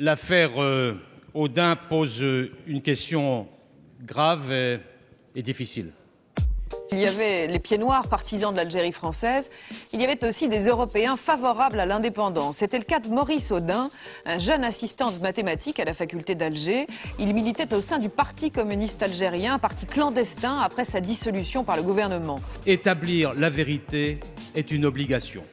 L'affaire euh, Audin pose euh, une question grave et, et difficile. Il y avait les pieds noirs partisans de l'Algérie française. Il y avait aussi des Européens favorables à l'indépendance. C'était le cas de Maurice Audin, un jeune assistant de mathématiques à la faculté d'Alger. Il militait au sein du Parti communiste algérien, un parti clandestin après sa dissolution par le gouvernement. Établir la vérité est une obligation.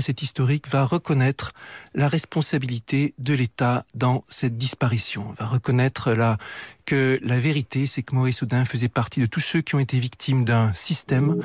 Cet historique va reconnaître la responsabilité de l'État dans cette disparition, va reconnaître la, que la vérité, c'est que Maurice Audin faisait partie de tous ceux qui ont été victimes d'un système.